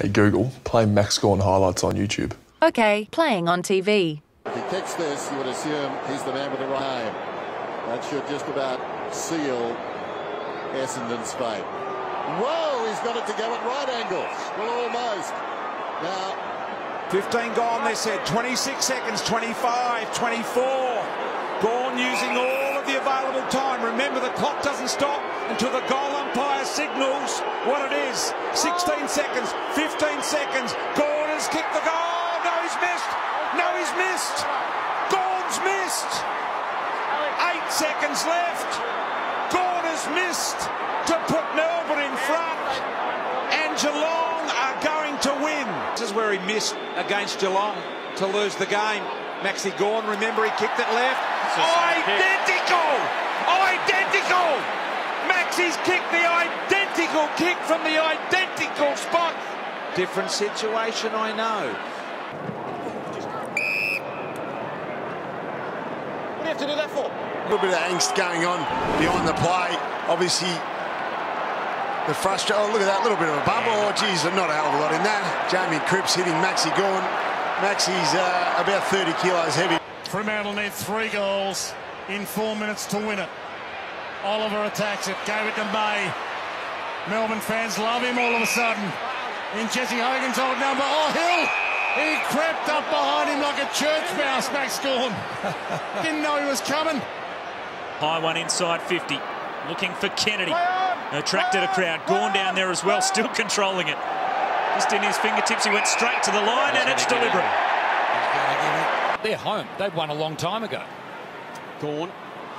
Hey Google, play Max Gawn highlights on YouTube. Okay, playing on TV. If he kicks this, you would assume he's the man with the right aim. That should just about seal Essendon's fate. Whoa, he's got it to go at right angles. Well, almost. Now, 15 gone, they said. 26 seconds, 25, 24. Gawn using all clock doesn't stop until the goal umpire signals what it is. 16 seconds, 15 seconds. Gawn has kicked the goal. No, he's missed. No, he's missed. Gawn's missed. Eight seconds left. Gawn has missed to put Melbourne in front. And Geelong are going to win. This is where he missed against Geelong to lose the game. Maxi Gawn, remember he kicked it left. Oh, identical! Identical! Maxi's kicked the identical kick from the identical spot. Different situation, I know. what do you have to do that for? A little bit of angst going on behind the play. Obviously, the frustration. Oh, look at that little bit of a bump. Oh, geez, not a hell of a lot in that. Jamie Cripps hitting Maxi Gawn. Maxi's uh, about 30 kilos heavy. Fremantle need three goals in four minutes to win it. Oliver attacks it, gave it to May. Melbourne fans love him all of a sudden. In Jesse Hogan's old number. Oh, Hill! He crept up behind him like a church mouse, Max Gawn. Didn't know he was coming. High one inside 50. Looking for Kennedy. Attracted a crowd. Gawn down there as well, still controlling it. Just in his fingertips, he went straight to the line and it's deliberate. They're home. They've won a long time ago. Gawn,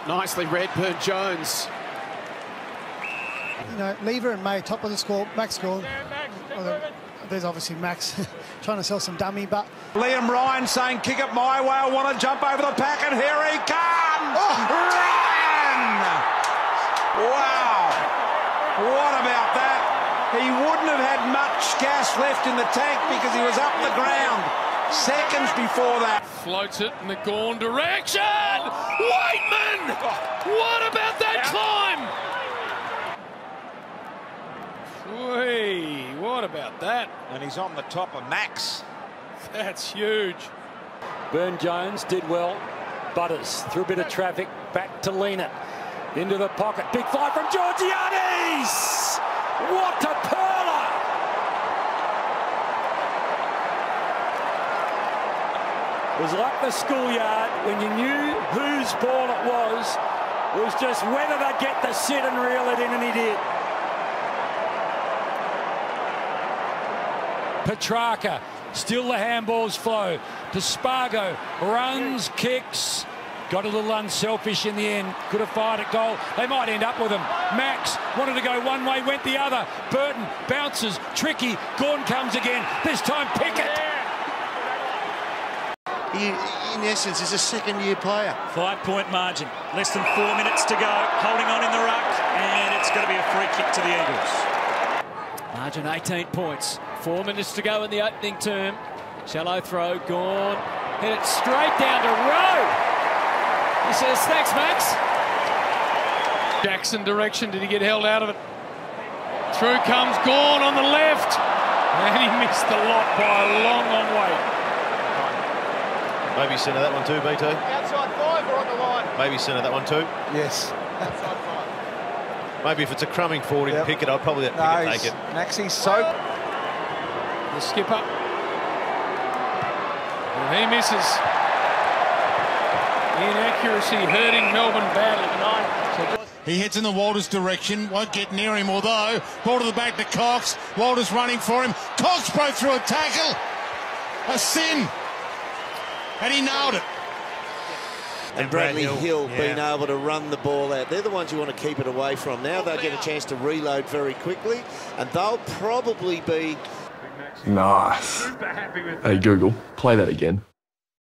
nicely read, Byrne-Jones. You know, Lever and May, top of the score. Max Gawn. Well, there's obviously Max trying to sell some dummy, but Liam Ryan saying, kick it my way, I want to jump over the pack, and here he comes! Oh. Ryan! Wow! What about that? He wouldn't have had much gas left in the tank because he was up the ground seconds before that. Floats it in the Gawn direction. Waitman! What about that climb? Whee, what about that? And he's on the top of Max. That's huge. Byrne-Jones did well. Butters through a bit of traffic. Back to lean it. Into the pocket. Big fly from Georgiades! What a perler! It was like the schoolyard when you knew whose ball it was. It was just whether they'd get the sit and reel it in, and he did. Petracca, still the handballs flow. To Spargo, runs, kicks. Got a little unselfish in the end. Could have fired at goal. They might end up with him. Max wanted to go one way, went the other. Burton bounces, tricky. Gawn comes again. This time Pickett. He, in essence, is a second-year player. Five point margin. Less than four minutes to go. Holding on in the ruck. And it's going to be a free kick to the Eagles. Margin 18 points. Four minutes to go in the opening term. Shallow throw, Gawn. Hit it straight down to Rowe. He says, thanks, Max. Jackson direction. Did he get held out of it? Through comes Gawn on the left. And he missed the lot by a long, long way. Maybe centre that one too, BT. outside five or on the line? Maybe centre that one too. Yes. Outside five. Maybe if it's a crumbing forward in Yep. Pickett, I'd probably let Pickett take it. Maxi's so The skipper. And he misses. Inaccuracy hurting Melbourne badly tonight. He heads in the Walters direction, won't get near him, although ball to the back to Cox. Walters running for him. Cox broke through a tackle. A sin. And he nailed it. And Bradley Hill being able to run the ball out. They're the ones you want to keep it away from. Now they'll get a chance to reload very quickly, and they'll probably be Nice. Hey Google, play that again.